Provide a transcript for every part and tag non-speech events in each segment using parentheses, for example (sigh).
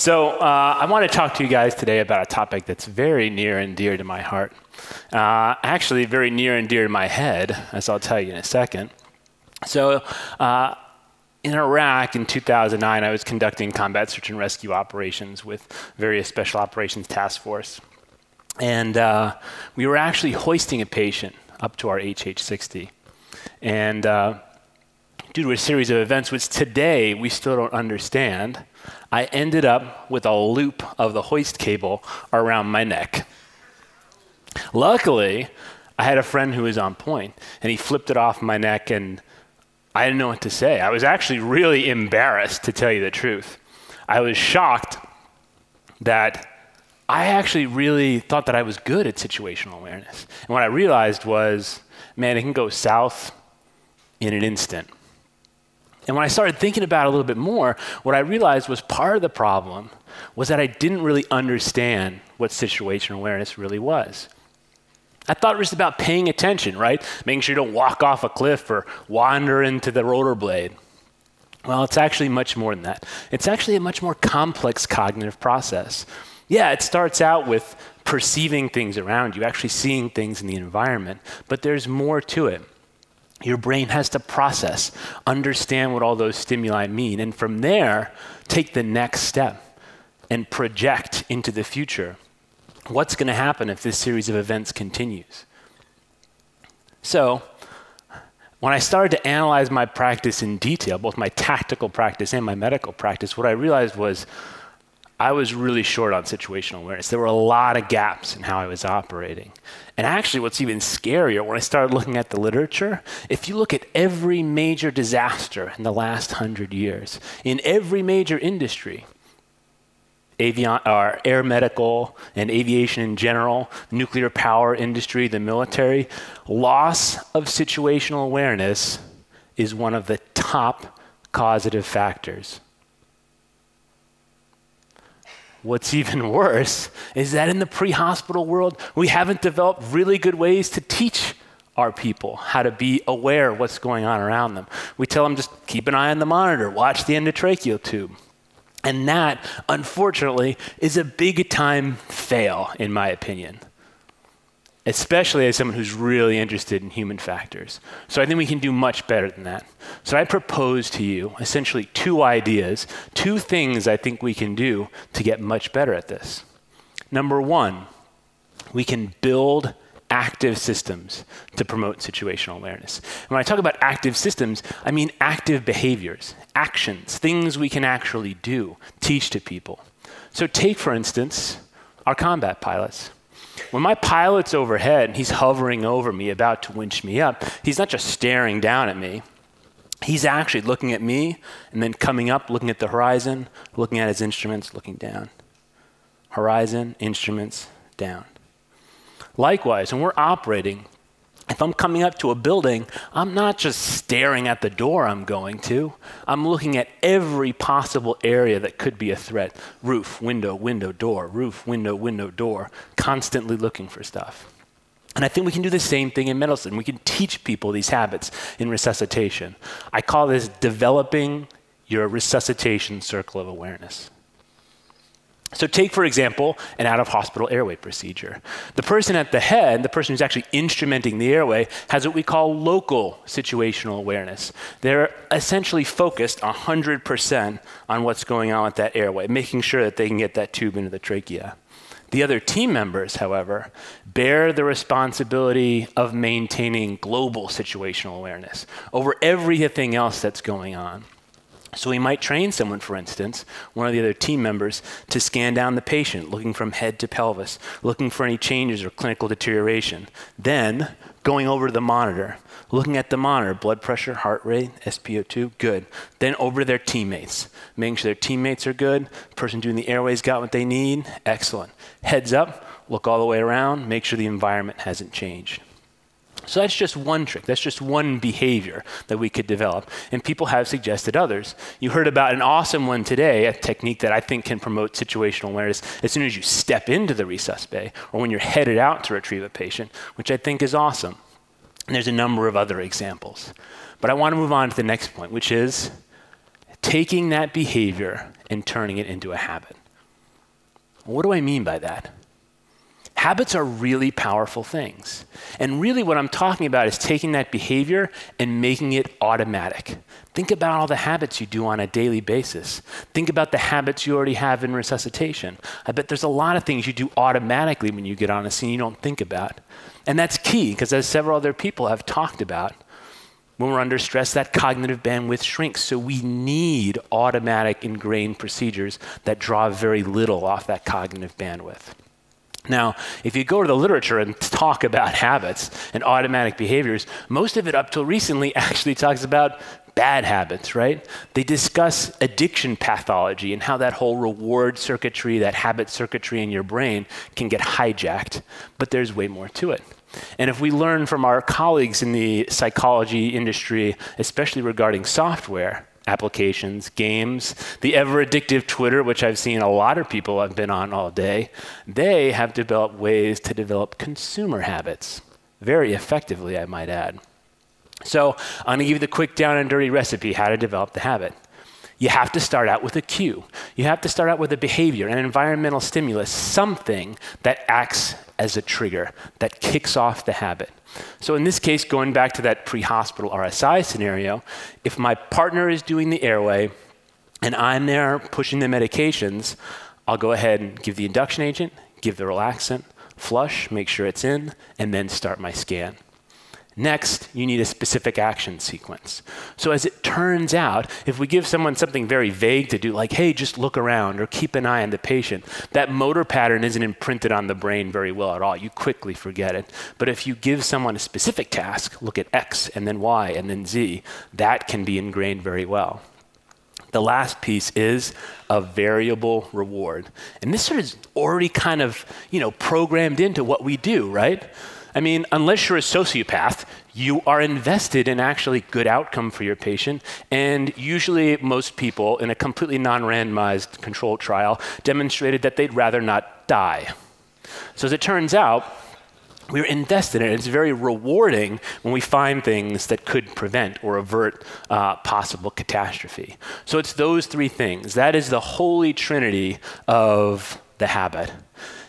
So, uh, I want to talk to you guys today about a topic that's very near and dear to my heart. Uh, actually, very near and dear to my head, as I'll tell you in a second. So, uh, in Iraq in 2009, I was conducting combat search and rescue operations with various special operations task force. And uh, we were actually hoisting a patient up to our HH60. And uh, due to a series of events which today we still don't understand, I ended up with a loop of the hoist cable around my neck. Luckily, I had a friend who was on point, and he flipped it off my neck, and I didn't know what to say. I was actually really embarrassed, to tell you the truth. I was shocked that I actually really thought that I was good at situational awareness. And what I realized was, man, it can go south in an instant. And when I started thinking about it a little bit more, what I realized was part of the problem was that I didn't really understand what situational awareness really was. I thought it was about paying attention, right? Making sure you don't walk off a cliff or wander into the rotor rollerblade. Well, it's actually much more than that. It's actually a much more complex cognitive process. Yeah, it starts out with perceiving things around you, actually seeing things in the environment, but there's more to it. Your brain has to process, understand what all those stimuli mean, and from there, take the next step and project into the future. What's going to happen if this series of events continues? So, when I started to analyze my practice in detail, both my tactical practice and my medical practice, what I realized was I was really short on situational awareness. There were a lot of gaps in how I was operating. And actually, what's even scarier, when I started looking at the literature, if you look at every major disaster in the last hundred years, in every major industry, avion, or air medical and aviation in general, nuclear power industry, the military, loss of situational awareness is one of the top causative factors. What's (laughs) even worse is that in the pre hospital world, we haven't developed really good ways to teach our people how to be aware of what's going on around them. We tell them just keep an eye on the monitor, watch the endotracheal tube. And that, unfortunately, is a big time fail, in my opinion especially as someone who's really interested in human factors. So I think we can do much better than that. So I propose to you essentially two ideas, two things I think we can do to get much better at this. Number one, we can build active systems to promote situational awareness. And when I talk about active systems, I mean active behaviors, actions, things we can actually do, teach to people. So take, for instance, our combat pilots. When my pilot's overhead and he's hovering over me, about to winch me up, he's not just staring down at me. He's actually looking at me and then coming up, looking at the horizon, looking at his instruments, looking down. Horizon, instruments, down. Likewise, when we're operating, if I'm coming up to a building, I'm not just staring at the door I'm going to. I'm looking at every possible area that could be a threat roof, window, window, door, roof, window, window, door, constantly looking for stuff. And I think we can do the same thing in medicine. We can teach people these habits in resuscitation. I call this developing your resuscitation circle of awareness. So, take, for example, an out of hospital airway procedure. The person at the head, the person who's actually instrumenting the airway, has what we call local situational awareness. They're essentially focused 100% on what's going on with that airway, making sure that they can get that tube into the trachea. The other team members, however, bear the responsibility of maintaining global situational awareness over everything else that's going on. So we might train someone, for instance, one of the other team members, to scan down the patient, looking from head to pelvis, looking for any changes or clinical deterioration. Then going over to the monitor, looking at the monitor, blood pressure, heart rate, SpO2, good. Then over to their teammates, making sure their teammates are good, person doing the airways got what they need, excellent. Heads up, look all the way around, make sure the environment hasn't changed. So that's just one trick. That's just one behavior that we could develop. And people have suggested others. You heard about an awesome one today, a technique that I think can promote situational awareness as soon as you step into the resus bay or when you're headed out to retrieve a patient, which I think is awesome. And there's a number of other examples. But I want to move on to the next point, which is taking that behavior and turning it into a habit. What do I mean by that? Habits are really powerful things. And really, what I'm talking about is taking that behavior and making it automatic. Think about all the habits you do on a daily basis. Think about the habits you already have in resuscitation. I bet there's a lot of things you do automatically when you get on a scene you don't think about. And that's key, because as several other people have talked about, when we're under stress, that cognitive bandwidth shrinks. So we need automatic ingrained procedures that draw very little off that cognitive bandwidth. Now, if you go to the literature and talk about habits and automatic behaviors, most of it up till recently (laughs) actually talks about bad habits, right? They discuss addiction pathology and how that whole reward circuitry, that habit circuitry in your brain can get hijacked. But there's way more to it. And if we learn from our colleagues in the psychology industry, especially regarding software, applications, games, the ever addictive Twitter, which I've seen a lot of people have been on all day, they have developed ways to develop consumer habits very effectively, I might add. So I'm going to give you the quick down and dirty recipe how to develop the habit. You have to start out with a cue. You have to start out with a behavior, an environmental stimulus, something that acts as a trigger, that kicks off the habit. So in this case, going back to that pre-hospital RSI scenario, if my partner is doing the airway and I'm there pushing the medications, I'll go ahead and give the induction agent, give the relaxant, flush, make sure it's in, and then start my scan. Next, you need a specific action sequence. So, as it turns out, if we give someone something very vague to do, like, hey, just look around or keep an eye on the patient, that motor pattern isn't imprinted on the brain very well at all. You quickly forget it. But if you give someone a specific task, look at X and then Y and then Z, that can be ingrained very well. The last piece is a variable reward. And this sort of is already kind of, you know, programmed into what we do, right? I mean, unless you're a sociopath, you are invested in actually good outcome for your patient. And usually, most people in a completely non randomized controlled trial demonstrated that they'd rather not die. So, as it turns out, we're invested in it. It's very rewarding when we find things that could prevent or avert uh, possible catastrophe. So, it's those three things. That is the holy trinity of the habit.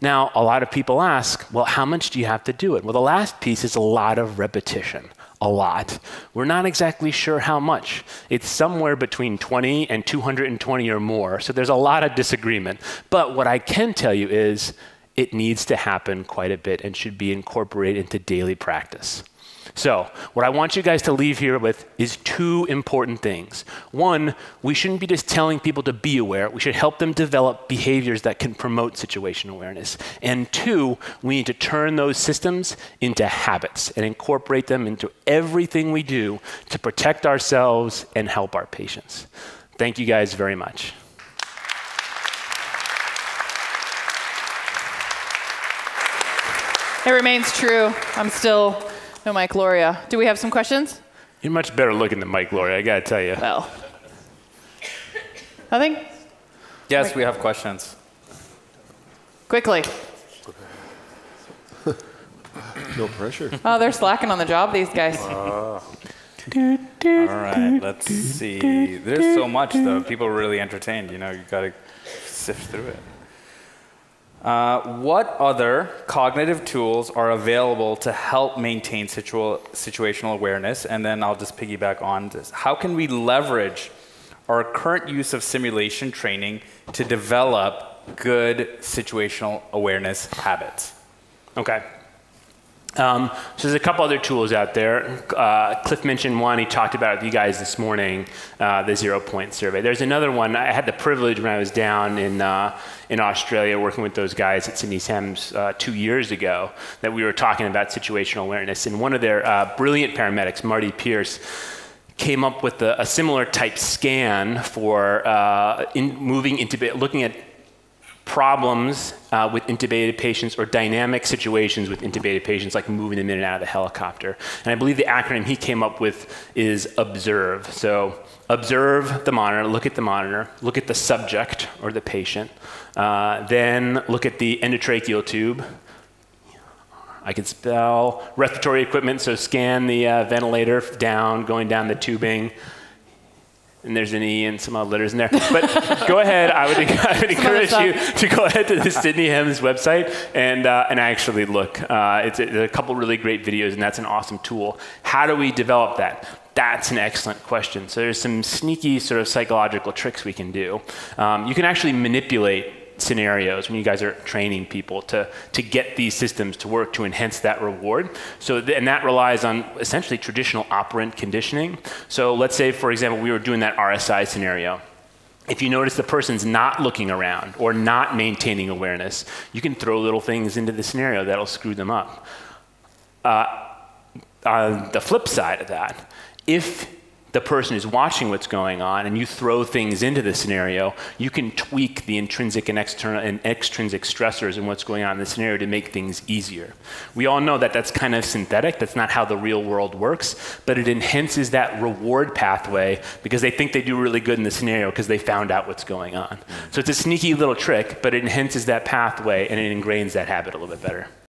Now, a lot of people ask, well, how much do you have to do it? Well, the last piece is a lot of repetition. A lot. We're not exactly sure how much. It's somewhere between 20 and 220 or more. So there's a lot of disagreement. But what I can tell you is it needs to happen quite a bit and should be incorporated into daily practice. So, what I want you guys to leave here with is two important things. One, we shouldn't be just telling people to be aware, we should help them develop behaviors that can promote situation awareness. And two, we need to turn those systems into habits and incorporate them into everything we do to protect ourselves and help our patients. Thank you guys very much. It remains true. I'm still no Mike Lauria. Do we have some questions? You're much better looking than Mike Lauria, I gotta tell you. Well, nothing? Yes, we have questions. Quickly. (laughs) no pressure. Oh, they're slacking on the job, these guys. Uh, all right, let's see. There's so much, though. People are really entertained. You know, you gotta sift through it. Uh, what other cognitive tools are available to help maintain situ- situational awareness? And then I'll just piggyback on this. How can we leverage our current use of simulation training to develop good situational awareness habits? Okay. Um, so there's a couple other tools out there. Uh, Cliff mentioned one. He talked about it with you guys this morning, uh, the zero point survey. There's another one. I had the privilege when I was down in, uh, in Australia working with those guys at Sydney HEMS uh, two years ago that we were talking about situational awareness. And one of their uh, brilliant paramedics, Marty Pierce, came up with a, a similar type scan for uh, in moving into looking at problems uh, with intubated patients or dynamic situations with intubated patients, like moving them in and out of the helicopter. And I believe the acronym he came up with is OBSERVE. So observe the monitor, look at the monitor, look at the subject or the patient, uh, then look at the endotracheal tube. I can spell respiratory equipment, so scan the uh, ventilator down, going down the tubing, and there's an E and some other letters in there. But go ahead. I would, (laughs) I would encourage you to go ahead to the Sydney HEMS website and, uh, and actually look. Uh, it's, a, a couple really great videos, and that's an awesome tool. How do we develop that? That's an excellent question. So there's some sneaky sort of psychological tricks we can do. Um, you can actually manipulate scenarios when you guys are training people to, to get these systems to work to enhance that reward. So, th- and that relies on essentially traditional operant conditioning. So let's say, for example, we were doing that RSI scenario. If you notice the person's not looking around or not maintaining awareness, you can throw little things into the scenario that'll screw them up. Uh, on the flip side of that, if the person is watching what's going on and you throw things into the scenario, you can tweak the intrinsic and, external, and extrinsic stressors and what's going on in the scenario to make things easier. We all know that that's kind of synthetic. That's not how the real world works, but it enhances that reward pathway because they think they do really good in the scenario because they found out what's going on. So it's a sneaky little trick, but it enhances that pathway and it ingrains that habit a little bit better.